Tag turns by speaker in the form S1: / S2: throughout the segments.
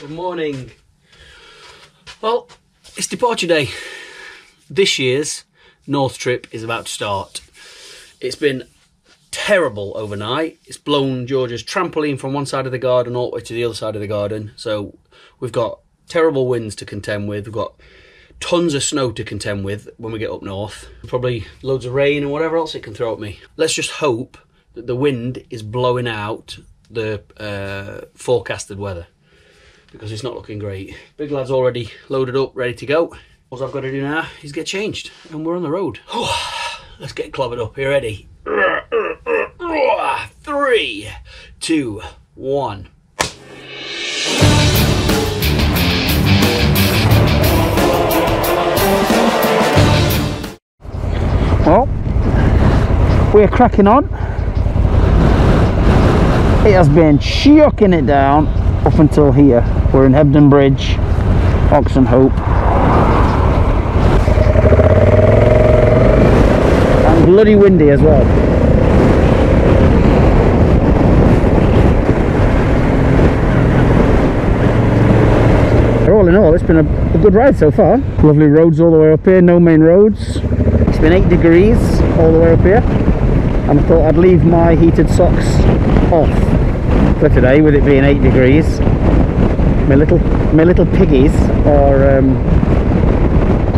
S1: Good morning. Well, it's departure day. This year's North trip is about to start. It's been terrible overnight. It's blown George's trampoline from one side of the garden all the way to the other side of the garden. So we've got terrible winds to contend with. We've got tons of snow to contend with when we get up north. Probably loads of rain and whatever else it can throw at me. Let's just hope that the wind is blowing out the uh, forecasted weather because it's not looking great. Big lad's already loaded up, ready to go. All I've got to do now is get changed and we're on the road. Let's get clobbered up. You ready? Three, two, one.
S2: Well, we're cracking on. It has been chucking it down up until here. We're in Hebden Bridge, Oxenhope. And bloody windy as well. All in all, it's been a, a good ride so far. Lovely roads all the way up here, no main roads. It's been 8 degrees all the way up here. And I thought I'd leave my heated socks off for today with it being 8 degrees. My little my little piggies are um,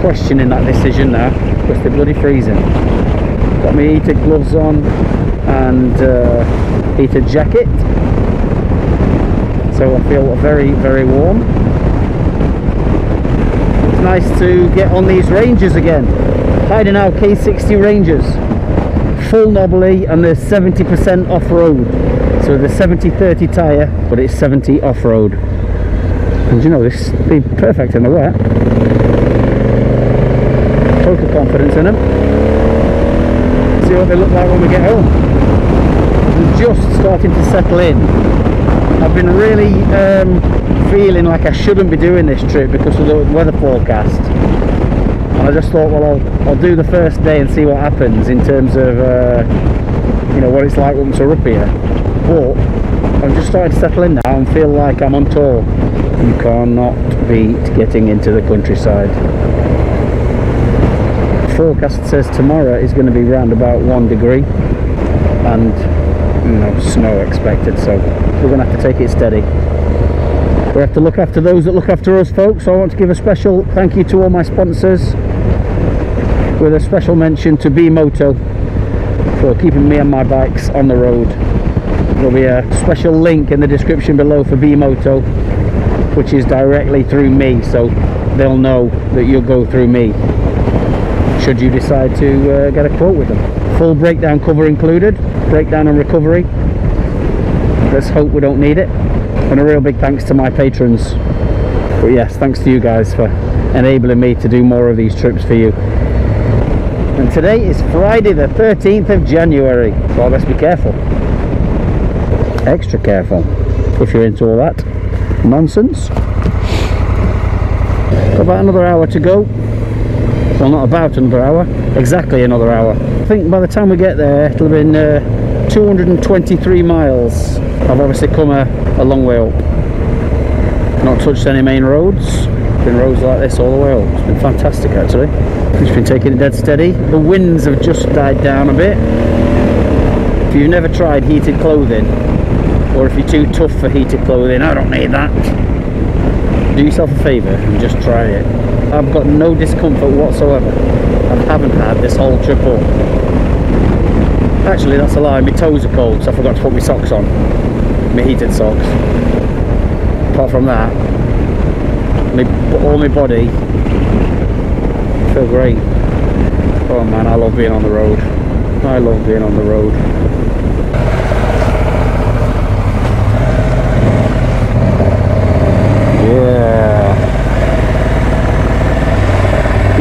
S2: questioning that decision now because they're bloody freezing. Got my heated gloves on and uh, heated jacket. So I feel very, very warm. It's nice to get on these Rangers again. Heidenau K60 Rangers. Full knobbly and they're 70% off-road. So the 70-30 tyre, but it's 70 off-road. And you know, this be perfect in the wet. Total confidence in them. See what they look like when we get home. I'm just starting to settle in. I've been really um, feeling like I shouldn't be doing this trip because of the weather forecast. And I just thought, well, I'll, I'll do the first day and see what happens in terms of, uh, you know, what it's like once we're up here. But I'm just settle in now and feel like I'm on tour. You cannot beat getting into the countryside. Forecast says tomorrow is going to be round about one degree and know, snow expected, so we're going to have to take it steady. We have to look after those that look after us, folks. So I want to give a special thank you to all my sponsors, with a special mention to BeMoto for keeping me and my bikes on the road. There'll be a special link in the description below for BeMoto, which is directly through me, so they'll know that you'll go through me should you decide to uh, get a quote with them. Full breakdown cover included, breakdown and recovery. Let's hope we don't need it. And a real big thanks to my patrons. But yes, thanks to you guys for enabling me to do more of these trips for you. And today is Friday the 13th of January. So let's be careful. Extra careful if you're into all that nonsense. Got about another hour to go. Well, not about another hour, exactly another hour. I think by the time we get there, it'll have been uh, 223 miles. I've obviously come a, a long way up. Not touched any main roads. Been roads like this all the way up. It's been fantastic actually. It's been taking it dead steady. The winds have just died down a bit. If you've never tried heated clothing, or if you're too tough for heated clothing, I don't need that. Do yourself a favour and just try it. I've got no discomfort whatsoever. I haven't had this whole trip up. Actually, that's a lie. My toes are cold, so I forgot to put my socks on. My heated socks. Apart from that, my, all my body feel great. Oh man, I love being on the road. I love being on the road. Yeah.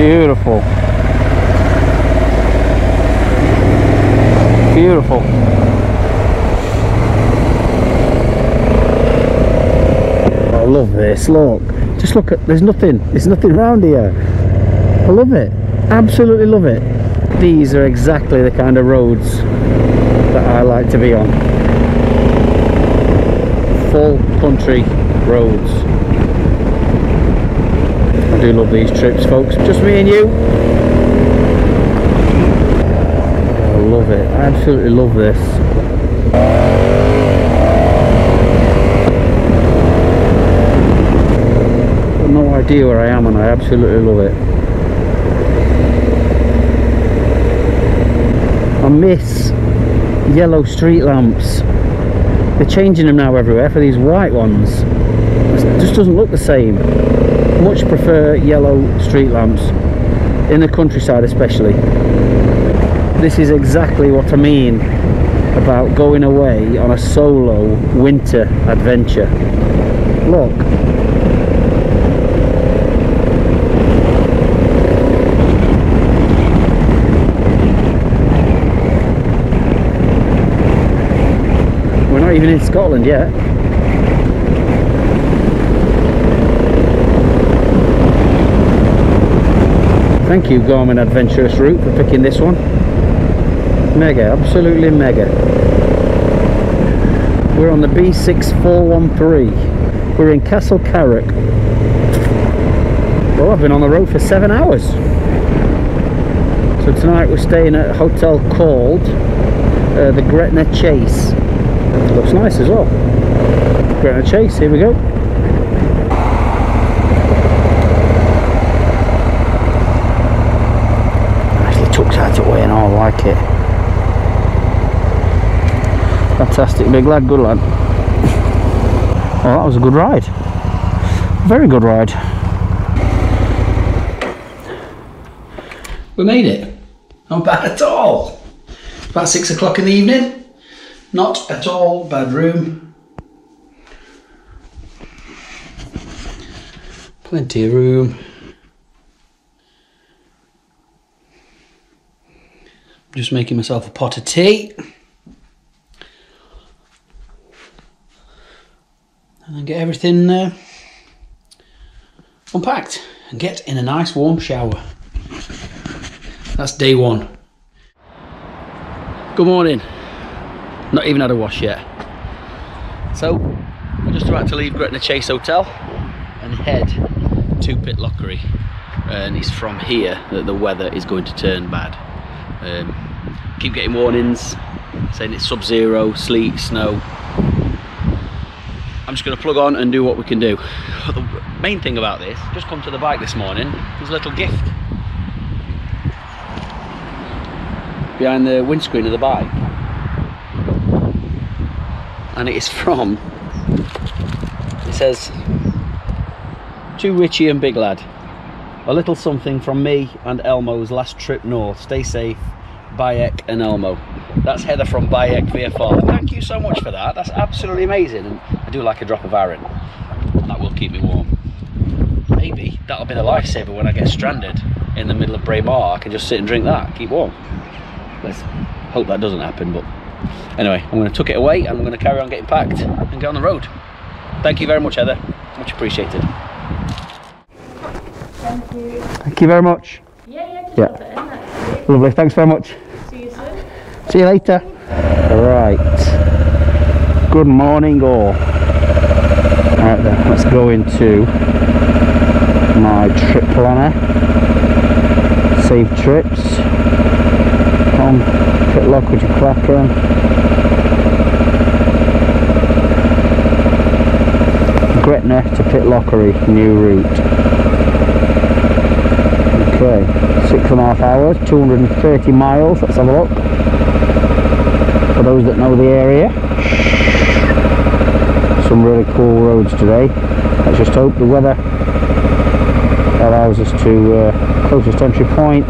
S2: Beautiful. Beautiful. I love this, look. Just look at, there's nothing, there's nothing around here. I love it. Absolutely love it. These are exactly the kind of roads that I like to be on. Full country roads. Do love these trips, folks. Just me and you. I love it. I absolutely love this. No idea where I am and I absolutely love it. I miss yellow street lamps. They're changing them now everywhere for these white ones. It just doesn't look the same. Much prefer yellow street lamps in the countryside especially. This is exactly what I mean about going away on a solo winter adventure. Look, we're not even in Scotland yet. Thank you Garmin Adventurous Route for picking this one. Mega, absolutely mega. We're on the B6413. We're in Castle Carrock. Well, I've been on the road for seven hours. So tonight we're staying at a hotel called uh, the Gretna Chase. Looks nice as well. Gretna Chase, here we go. Nicely tucked out away Fantastic, big lad, good lad. Well, that was a good ride. Very good ride.
S1: We made it. Not bad at all. About six o'clock in the evening. Not at all bad room. Plenty of room. Just making myself a pot of tea. And then get everything uh, unpacked and get in a nice warm shower. That's day one. Good morning. Not even had a wash yet. So, we're just about to leave Gretna Chase Hotel and head to Pitlochry. And it's from here that the weather is going to turn bad. Um, keep getting warnings saying it's sub-zero, sleet, snow. I'm just going to plug on and do what we can do. The main thing about this, just come to the bike this morning, there's a little gift behind the windscreen of the bike. And it is from, it says, to Richy and Big Lad. A little something from me and Elmo's last trip north. Stay safe, Bayek and Elmo. That's Heather from Bayek VFR. Thank you so much for that. That's absolutely amazing. And I do like a drop of Arran. And that will keep me warm. Maybe that'll be the lifesaver when I get stranded in the middle of Braemar. I can just sit and drink that, keep warm. Let's hope that doesn't happen, but anyway, I'm going to tuck it away and I'm going to carry on getting packed and get on the road. Thank you very much, Heather. Much appreciated.
S3: Thank you.
S2: Thank you very much.
S3: Yeah, yeah, just
S2: Yeah.
S3: drop it in. That's.
S2: Lovely, thanks very much.
S3: See you
S2: later. Right. Good morning all. Right then, let's go into my trip planner. Save trips. On Pitlock with your Clackham. Gretna to Pitlochry, new route. Okay, six and a half hours, 230 miles, let's have a look for those that know the area. Some really cool roads today. Let's just hope the weather allows us to uh, closest entry point.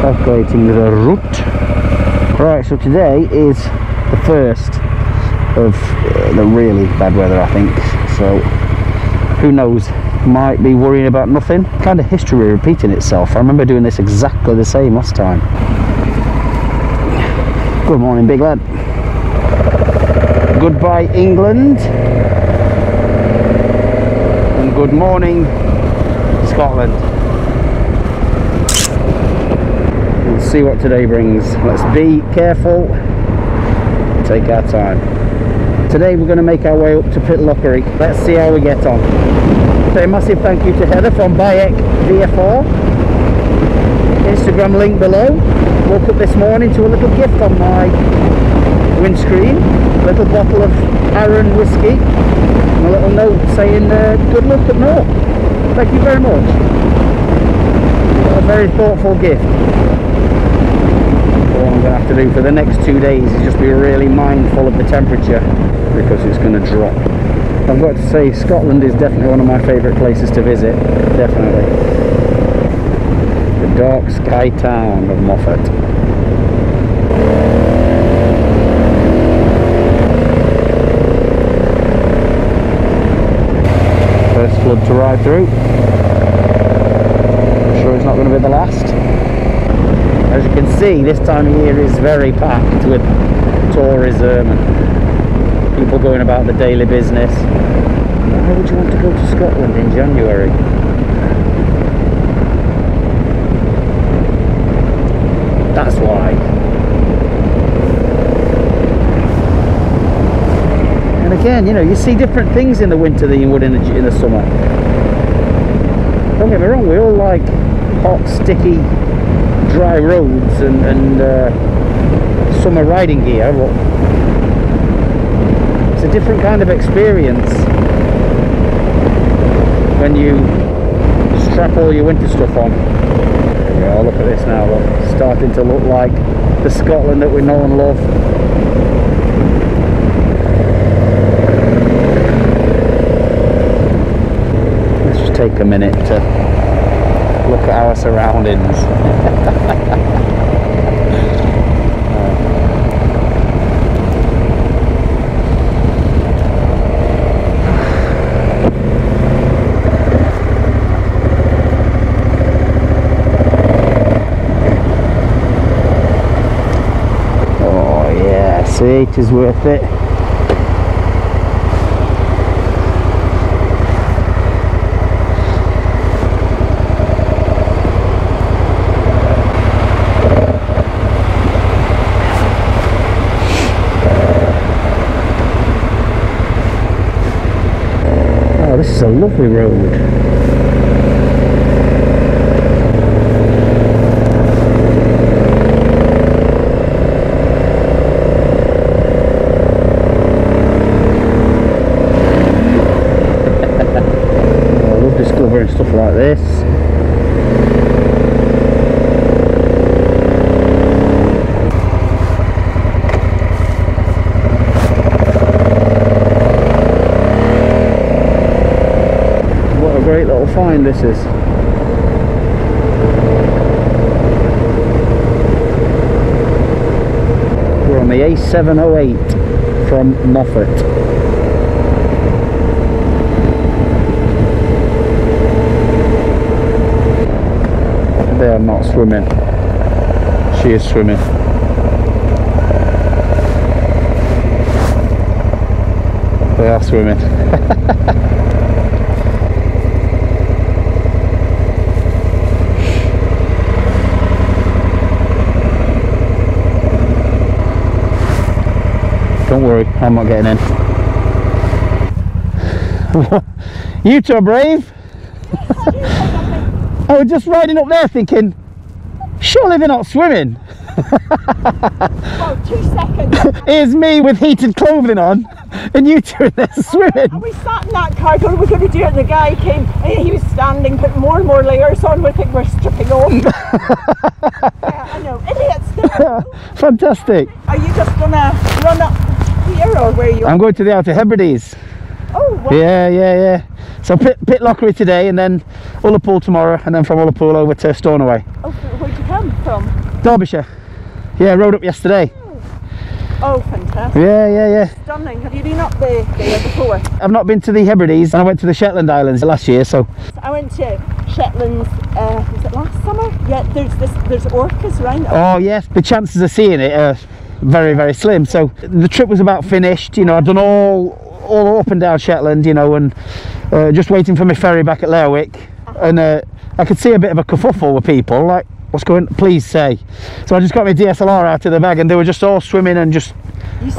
S2: Calculating the route. Right, so today is the first of uh, the really bad weather, I think. So who knows? Might be worrying about nothing. Kind of history repeating itself. I remember doing this exactly the same last time. Good morning, big lad. Goodbye, England. And good morning, Scotland. We'll see what today brings. Let's be careful. Take our time. Today we're going to make our way up to Pitlochry. Let's see how we get on. So a massive thank you to Heather from Bayek VFR. Instagram link below. Woke up this morning to a little gift on my windscreen. A little bottle of Arran whiskey. And a little note saying uh, good luck at North. Thank you very much. A very thoughtful gift. What I'm going to have to do for the next two days is just be really mindful of the temperature because it's going to drop. I've got to say Scotland is definitely one of my favourite places to visit. Definitely. The dark sky town of Moffat. First flood to ride through. I'm Sure it's not going to be the last. As you can see, this time of year is very packed with tourism and people going about the daily business. Why would you want to go to Scotland in January? That's why. And again, you know, you see different things in the winter than you would in the, in the summer. Don't get me wrong, we all like hot, sticky, dry roads and, and uh, summer riding gear, but it's a different kind of experience when you strap all your winter stuff on. There we go, look at this now, look, starting to look like the Scotland that we know and love. Let's just take a minute to look at our surroundings. Oh is worth it. Oh, this is a lovely road. Oh, I love discovering stuff like this. What a great little find this is. We're on the A708 from Moffat. They are not swimming. She is swimming. They are swimming. Don't worry, I'm not getting in. you two are brave. I was oh, just riding up there thinking, surely they're not swimming.
S3: Oh, two seconds.
S2: Here's me with heated clothing on, and you two are there swimming.
S3: And we sat in that car, thought we were going to do it, and the guy came, and he was standing, putting more and more layers on. We think we're stripping off. yeah, I know. Idiots.
S2: Fantastic.
S3: Are you just going to run up or where you
S2: I'm going to the Outer Hebrides.
S3: Oh, wow.
S2: Yeah, yeah, yeah. So pit, Pitlochry today, and then Ullapool tomorrow, and then from Ullapool over to Stornoway.
S3: Oh, where'd you come from?
S2: Derbyshire. Yeah, rode up yesterday.
S3: Oh, fantastic.
S2: Yeah, yeah, yeah.
S3: Stunning. Have you been up there, there before?
S2: I've not been to the Hebrides, and I went to the Shetland Islands last year, so
S3: I went to Shetlands, uh, was it last summer? Yeah, there's this, there's orcas around.
S2: Oh yes, the chances of seeing it are very, very slim. So the trip was about finished. You know, I'd done all all up and down Shetland. You know, and uh, just waiting for my ferry back at Lerwick, and uh, I could see a bit of a kerfuffle with people. Like, what's going? Please say. So I just got my DSLR out of the bag, and they were just all swimming and just.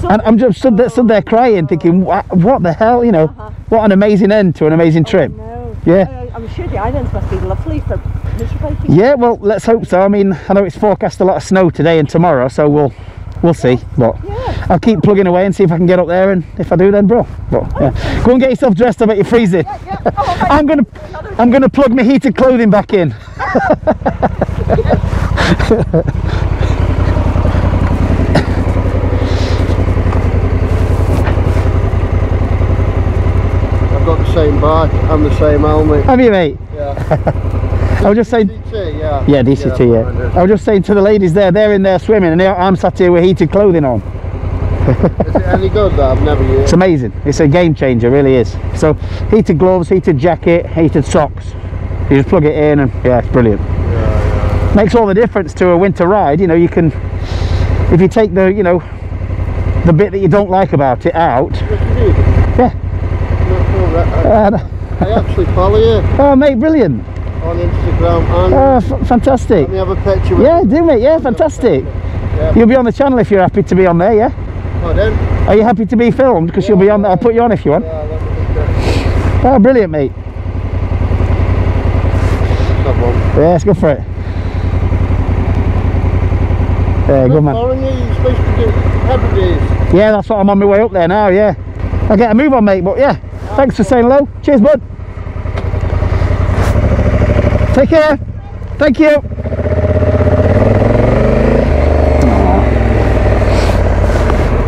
S2: And I'm just stood there, stood there crying, thinking, what, what the hell? You know,
S3: Uh-huh.
S2: what an amazing end to an amazing trip.
S3: No.
S2: Yeah.
S3: Uh, I'm sure the islands must be lovely for motor biking.
S2: Yeah, well, let's hope so. I mean, I know it's forecast a lot of snow today and tomorrow, so we'll we'll see. But
S3: Yeah.
S2: I'll keep plugging away and see if I can get up there, and if I do, then bro. But yeah. go and get yourself dressed. I bet you're freezing.
S3: Yeah. Oh,
S2: I'm gonna I'm gonna plug my heated clothing back in.
S4: I've got the same bike and the same helmet.
S2: Have you, mate?
S4: Yeah.
S2: I was just saying.
S4: DT, yeah.
S2: Yeah, DCT. Yeah. I was just saying to the ladies there, they're in there swimming, and I'm sat here with heated clothing on.
S4: Is it any good though? I've never used
S2: It's amazing. It's a game changer, really is. So, heated gloves, heated jacket, heated socks. You just plug it in, and yeah, it's brilliant. Makes all the difference to a winter ride. You know, you can, if you take the, you know, the bit that you don't like about it out. Yeah.
S4: I, I actually follow you
S2: oh, mate, brilliant.
S4: on Instagram and
S2: Oh, fantastic.
S4: let me have a picture with
S2: Yeah,
S4: you.
S2: do mate. Yeah, fantastic.
S4: Yeah.
S2: You'll be on the channel if you're happy to be on there. Yeah.
S4: Oh, then?
S2: Are you happy to be filmed? Because you'll be on. I'll put you on if you want.
S4: Yeah,
S2: Oh, brilliant, mate. Yeah, let's go for it. Yeah, good man.
S4: Following you, you're supposed to do every.
S2: Yeah, that's what I'm on my way up there now. Yeah, I'll get a move on, mate. But yeah, thanks for saying hello. Cheers, bud. Take care. Thank you.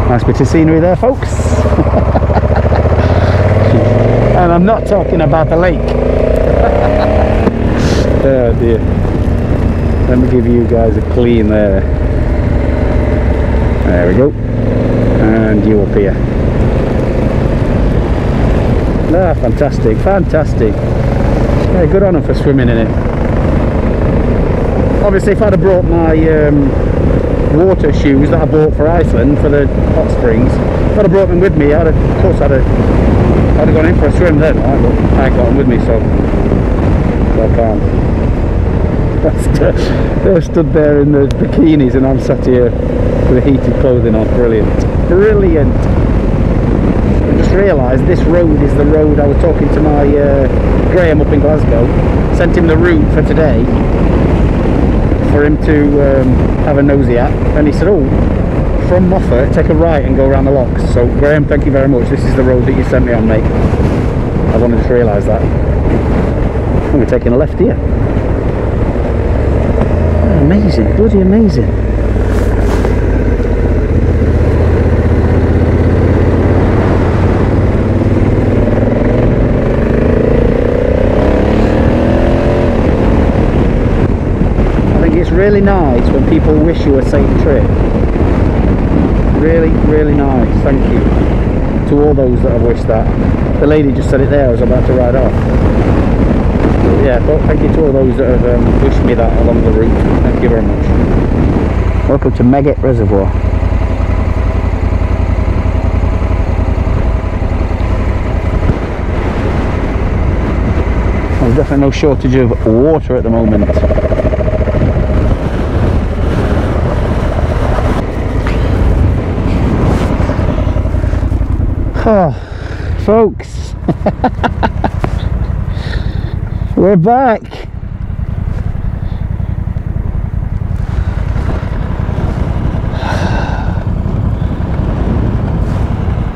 S2: Nice bit of scenery there, folks. and I'm not talking about the lake. oh dear. Let me give you guys a clean there. There we go. And you up here. Ah, fantastic, fantastic. Yeah, good on them for swimming in it. Obviously, if I'd have brought my um, water shoes that I bought for Iceland for the hot springs, if I'd have brought them with me, I'd have, of course, I'd have, I'd have gone in for a swim then. I ain't got them with me, so, so I can't. They're stood there in the bikinis, and I'm sat here with the heated clothing on. Brilliant, brilliant. Realised this road is the road I was talking to my uh, Graham up in Glasgow. Sent him the route for today for him to um, have a nosy at, and he said, "Oh, from Moffat, take a right and go around the locks." So Graham, thank you very much. This is the road that you sent me on, mate. I've only just realised that. And we're taking a left here. Amazing, bloody amazing. I think it's really nice when people wish you a safe trip. Really, really nice. Thank you to all those that have wished that. The lady just said it there. I was about to ride off. Yeah, but thank you to all those that have um, wished me that along the route. Thank you very much. Welcome to Megget Reservoir. There's definitely no shortage of water at the moment. Oh, folks, we're back.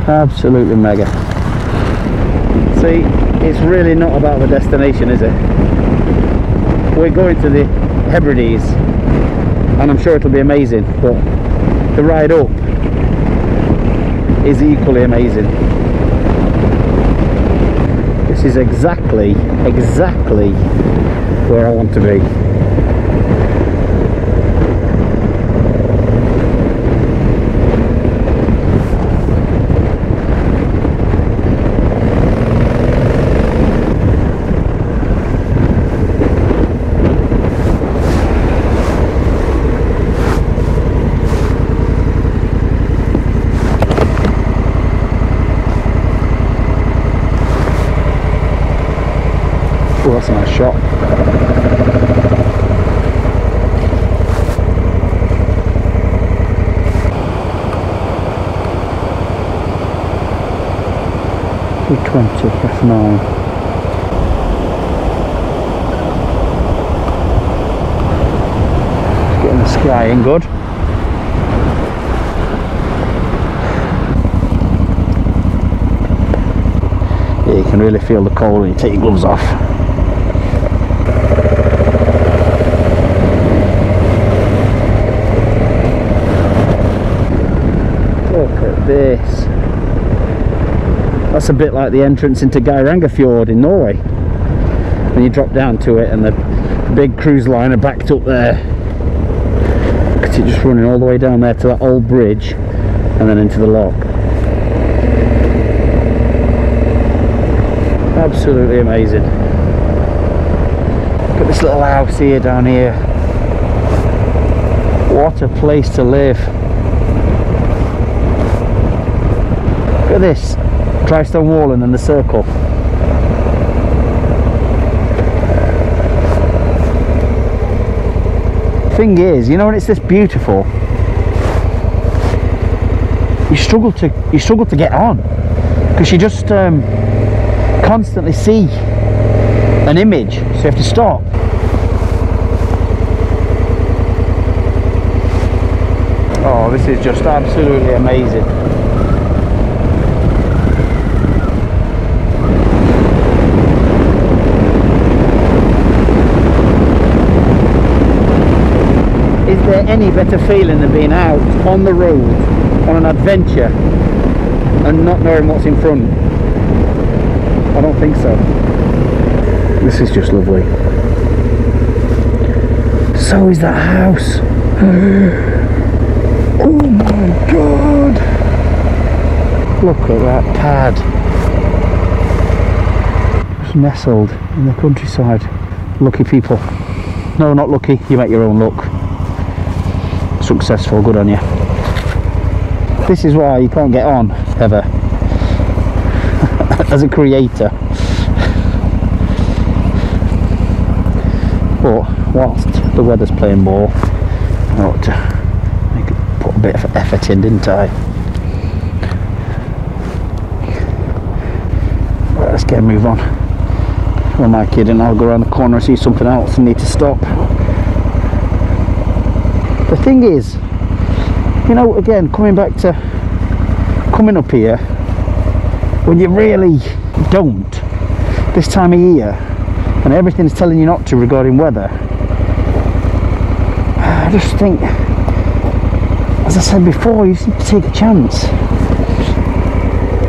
S2: Absolutely mega. See, it's really not about the destination, is it? We're going to the Hebrides, and I'm sure it'll be amazing, but the ride up is equally amazing. This is exactly, exactly where I want to be. to F9. the sky in good. Yeah, you can really feel the cold when you take your gloves off. That's a bit like the entrance into Geiranger Fjord in Norway. When you drop down to it and the big cruise liner backed up there. Because it's just running all the way down there to that old bridge and then into the lock. Absolutely amazing. Look at this little house here down here. What a place to live. Look at this dry stone wall and then the circle. Thing is, you know when it's this beautiful, you struggle to you struggle to get on because you just um, constantly see an image, so you have to stop. Oh, this is just absolutely amazing. There any better feeling than being out on the road on an adventure and not knowing what's in front? I don't think so. This is just lovely. So is that house. Oh my god! Look at that pad. Just nestled in the countryside. Lucky people. No, not lucky. You make your own luck. Successful. Good on you. This is why you can't get on ever as a creator. But whilst the weather's playing ball, I ought to put a bit of effort in, didn't I? Let's get a move on. Am I kidding? I'll go around the corner and see something else and need to stop. The thing is, you know, again, coming back to coming up here, when you really don't this time of year and everything's telling you not to regarding weather I just think as I said before you need to take a chance.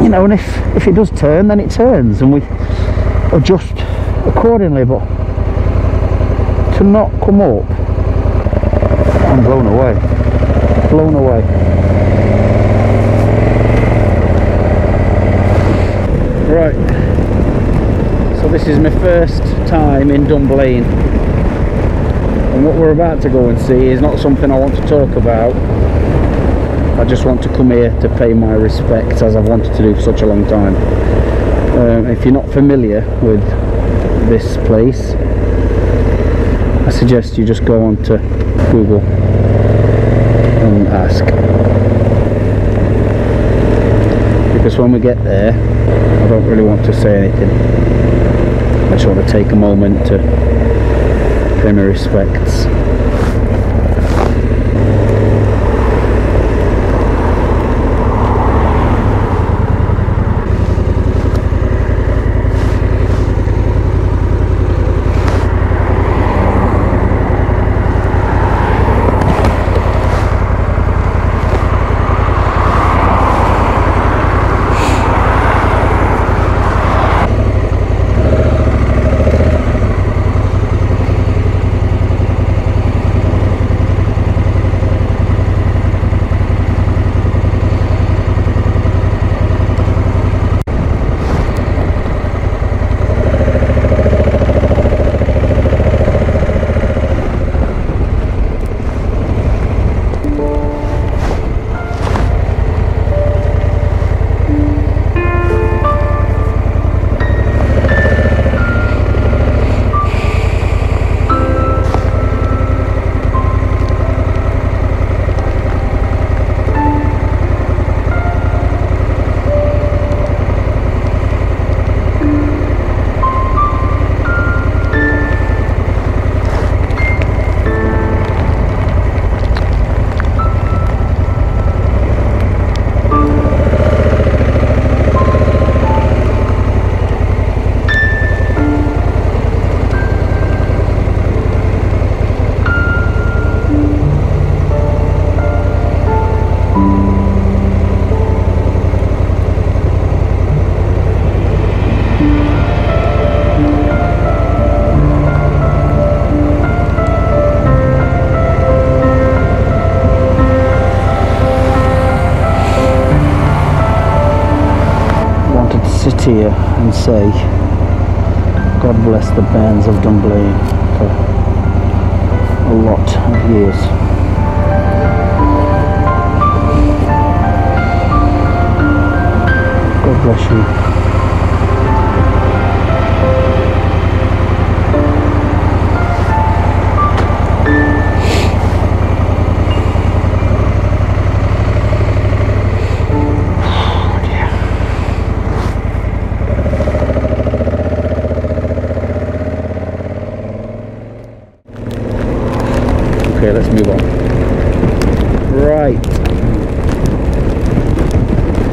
S2: You know and if if it does turn then it turns and we adjust accordingly but to not come up I'm blown away blown away Right. So this is my first time in Dunblane. And what we're about to go and see is not something I want to talk about. I just want to come here to pay my respects as I've wanted to do for such a long time. Um, if you're not familiar with this place, I suggest you just go on to Google and ask. Because when we get there, I don't really want to say anything. I just want to take a moment to pay my respects. Move on. Right.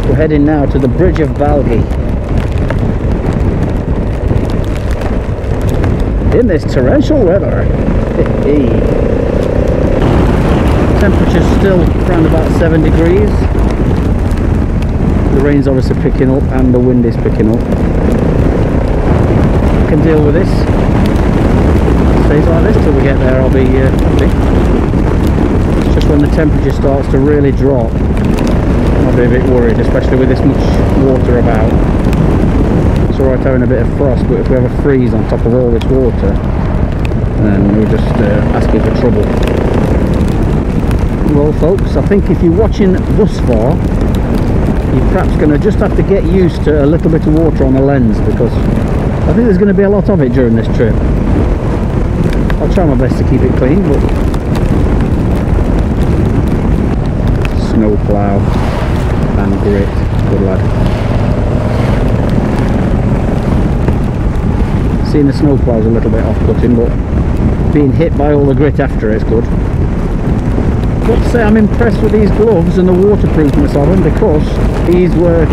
S2: We're heading now to the Bridge of Balgie. In this torrential weather. Temperature's still around about 7 degrees. The rain's obviously picking up and the wind is picking up. I can deal with this stays like this till we get there, I'll be uh, happy. Just when the temperature starts to really drop, I'll be a bit worried, especially with this much water about. It's alright having a bit of frost, but if we have a freeze on top of all this water, then we're just uh, asking for trouble. Well folks, I think if you're watching thus far, you're perhaps going to just have to get used to a little bit of water on the lens because I think there's going to be a lot of it during this trip. Try my best to keep it clean, but snow plough and grit, good lad. Seeing the snow is a little bit off-putting, but being hit by all the grit after it's good. Got to say I'm impressed with these gloves and the waterproofness of them because these were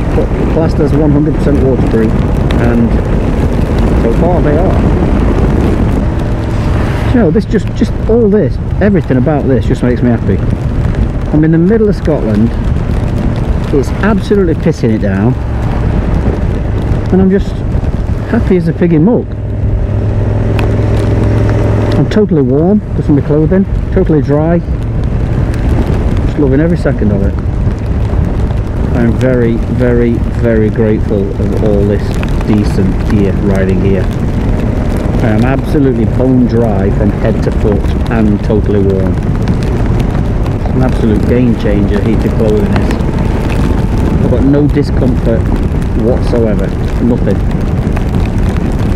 S2: classed as 100% waterproof and so far they are you know, this just, just all this, everything about this just makes me happy. I'm in the middle of Scotland, it's absolutely pissing it down, and I'm just happy as a pig in muck. I'm totally warm, just in my clothing, totally dry, just loving every second of it. I'm very, very, very grateful of all this decent gear, riding gear. I am absolutely bone dry from head to foot and totally warm. It's an absolute game changer heated clothing is. I've got no discomfort whatsoever, nothing.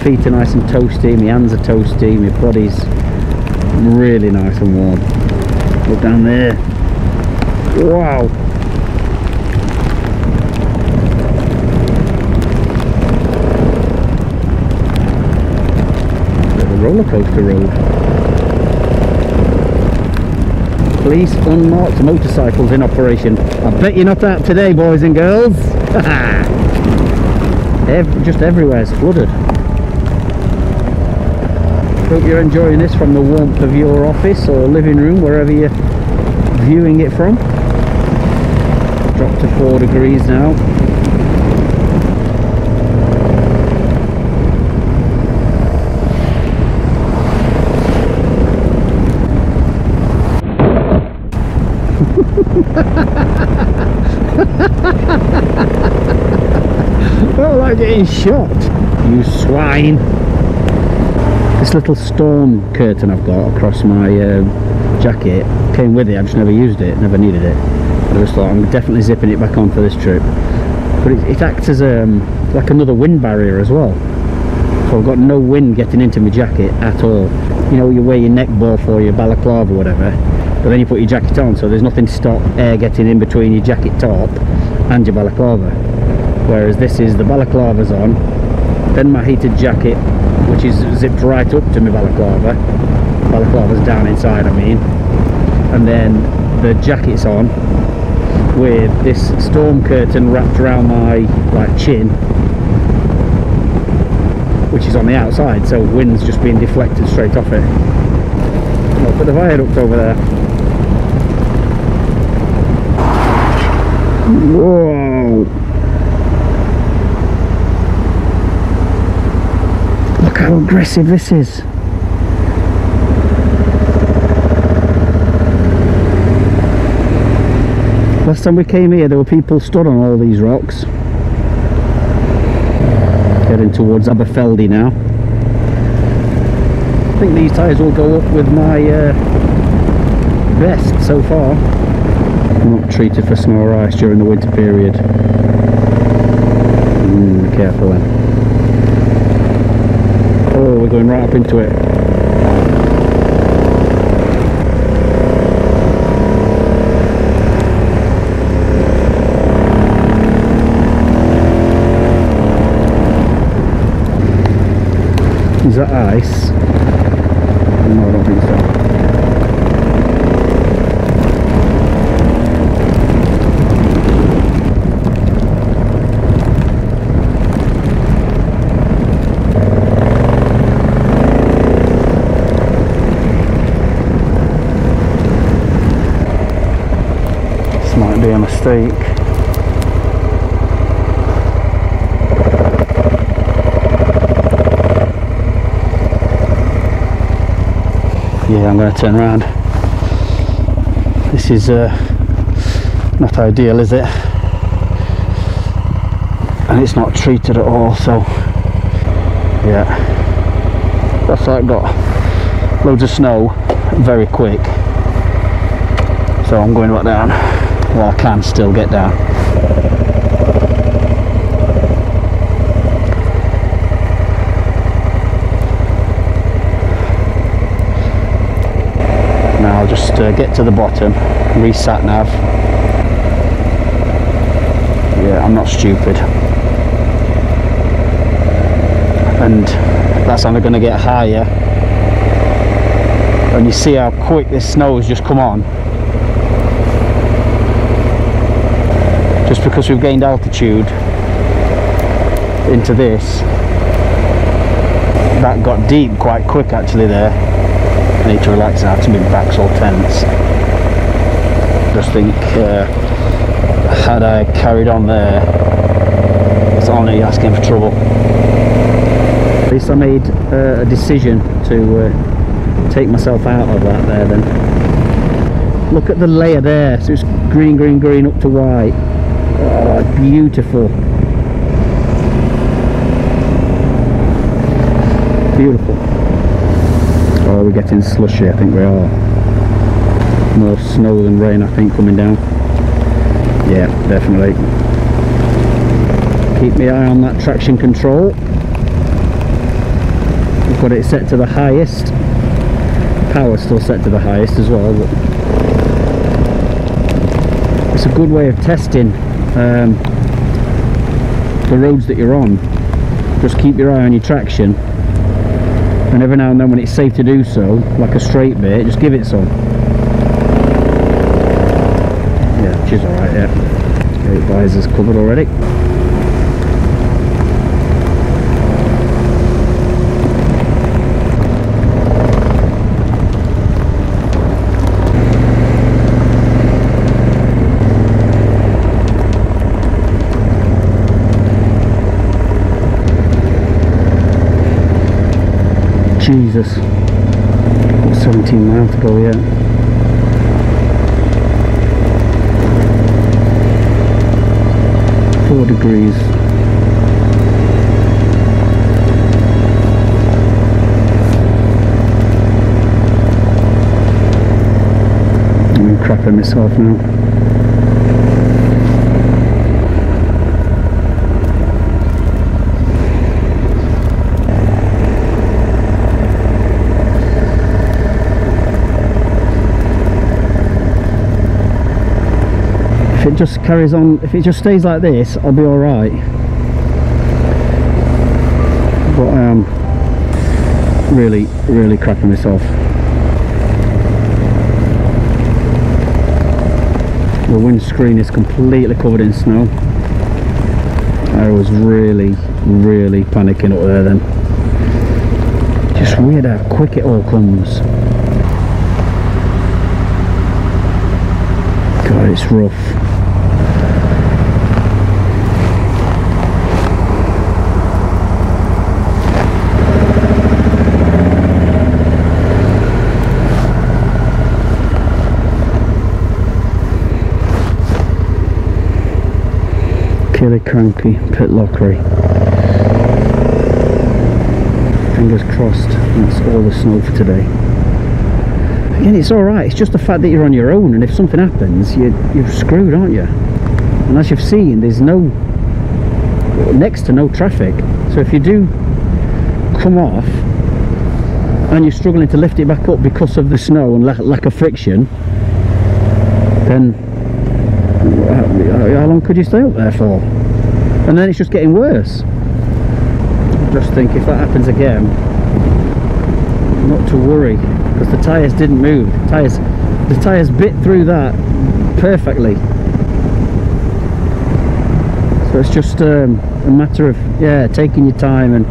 S2: Feet are nice and toasty, my hands are toasty, my body's really nice and warm. Look down there. Wow. Roller coaster road. Police unmarked motorcycles in operation. I bet you're not out today, boys and girls. Ev just everywhere is flooded. Hope you're enjoying this from the warmth of your office or living room, wherever you're viewing it from. Dropped to four degrees now. Like getting shot, you swine. This little storm curtain I've got across my uh, jacket came with it, I've just never used it, never needed it. I just thought I'm definitely zipping it back on for this trip. But it, it acts as um, like another wind barrier as well. So I've got no wind getting into my jacket at all. You know, you wear your neck buff or your balaclava or whatever, but then you put your jacket on, so there's nothing to stop air getting in between your jacket top and your balaclava. Whereas this is the balaclava's on, then my heated jacket, which is zipped right up to my balaclava. Balaclava's down inside, I mean, and then the jacket's on with this storm curtain wrapped around my like chin which is on the outside so wind's just being deflected straight off it. I'll put the viaduct over there. Whoa aggressive this is Last time we came here there were people stood on all these rocks. Heading towards Aberfeldy now. I think these tyres will go up with my uh, best so far. Not treated for or ice during the winter period. Mm, careful then. We're going right up into it. Is that ice? No, I don't think so. This might be a mistake. Yeah, I'm going to turn around. This is uh, not ideal, is it? And it's not treated at all, so yeah. That's like got loads of snow very quick. So I'm going back down. Well, I can still get down. Now I'll just uh, get to the bottom, reset nav. Yeah, I'm not stupid. And that's only going to get higher. And you see how quick this snow has just come on. Just because we've gained altitude into this, that got deep quite quick actually there. I need to relax now to my back's all tense. Just think, uh, had I carried on there, it's only asking for trouble. At least I made uh, a decision to uh, take myself out of that there then. Look at the layer there, so it's green, green, green up to white. Oh, beautiful. Beautiful. Oh, we're getting slushy, I think we are. More snow than rain, I think, coming down. Yeah, definitely. Keep my eye on that traction control. I've got it set to the highest. Power still set to the highest as well. But it's a good way of testing um, the roads that you're on. Just keep your eye on your traction and every now and then when it's safe to do so, like a straight bit, just give it some. Yeah, she's alright, yeah. Eight visors covered already. Jesus. Got 17 miles to go yet. Four degrees. I'm crapping myself now. Just carries on. If it just stays like this I'll be alright. But I am really really crapping myself. The windscreen is completely covered in snow. I was really really panicking up there then. Just weird how quick it all comes. God it's rough Killiecrankie Pit Lockery. Fingers crossed. That's all the snow for today. Again, it's all right. It's just the fact that you're on your own, and if something happens, you you're screwed, aren't you? And as you've seen, there's no next to no traffic. So if you do come off and you're struggling to lift it back up because of the snow and lack, lack of friction, then how how long could you stay up there for? And then it's just getting worse. I just think if that happens again, not to worry because the tyres didn't move. The tyres, the tyres bit through that perfectly. So it's just um, a matter of yeah, taking your time and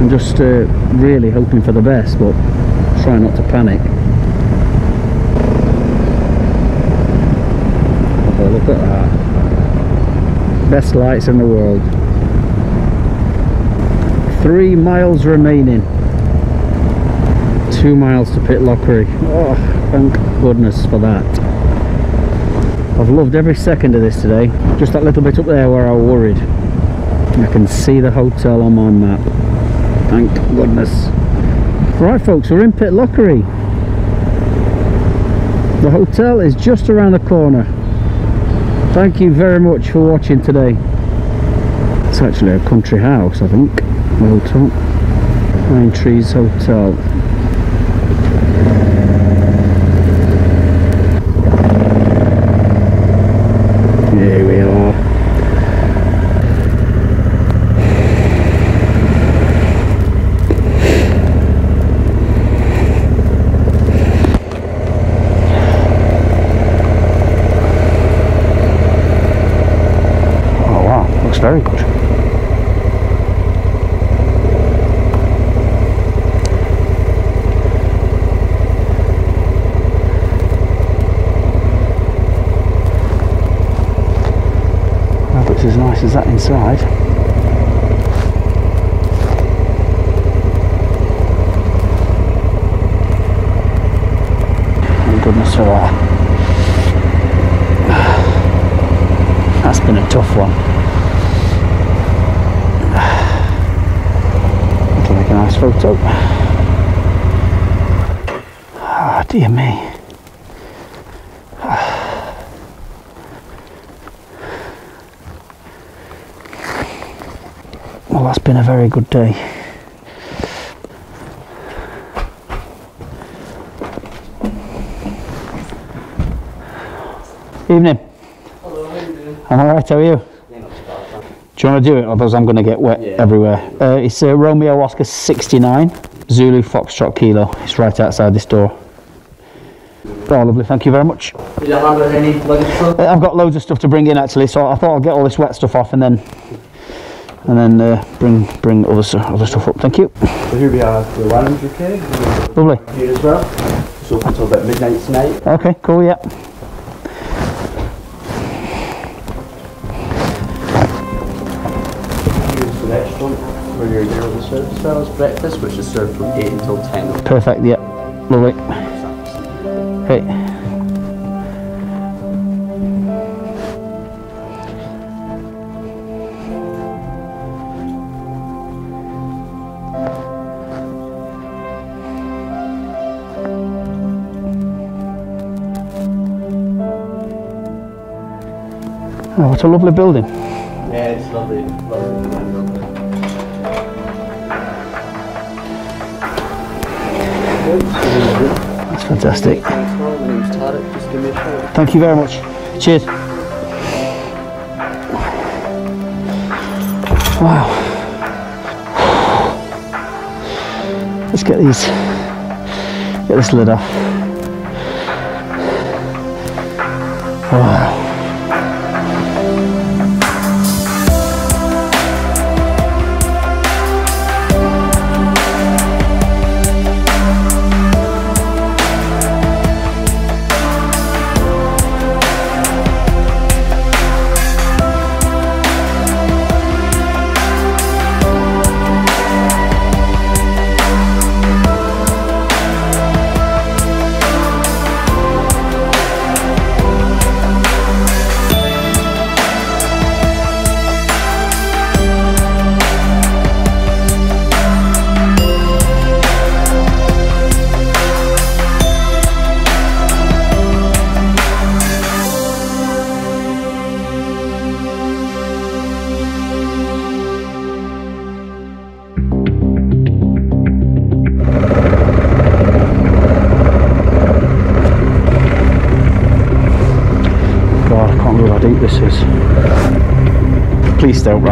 S2: and just uh, really hoping for the best, but try not to panic. Look at that! Best lights in the world. Three miles remaining. Two miles to Pitlochry. Oh, thank goodness for that. I've loved every second of this today. Just that little bit up there where I worried. I can see the hotel on my map. Thank goodness. Right folks, we're in Pitlochry. The hotel is just around the corner. Thank you very much for watching today. It's actually a country house, I think. Hotel. Pine Trees Hotel. Here we are. Oh wow, looks very good. That looks as nice as that inside. Goodness for that. That's been a tough one. That'll make a nice photo. Ah, dear me. Well, that's been a very good day. Evening. Hello. I'm alright, how are you? Do you want to do it, otherwise I'm going to get wet everywhere. Uh, it's uh, Romeo Oscar 69, Zulu Foxtrot Kilo. It's right outside this door. Oh, lovely, thank you very much.
S1: You have any?
S2: Uh, I've got loads of stuff to bring in actually, so I thought I'd get all this wet stuff off and then and then uh, bring bring other, other stuff up. Thank you.
S5: So here we are, the Warren's UK,
S2: Lovely.
S5: here as well. It's open until about midnight tonight.
S2: Okay, cool, yeah.
S5: Restaurant where your yearly service style is breakfast, which is served from 8 until 10.
S2: Perfect, yeah. Lovely. Okay. Oh, what a lovely building.
S5: Yeah, it's lovely. lovely. Shout.
S2: Thank you very much. Cheers. Wow. Let's get these, get this lid off.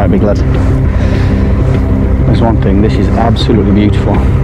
S2: Please stay upright, lad. There's one thing, this is absolutely beautiful.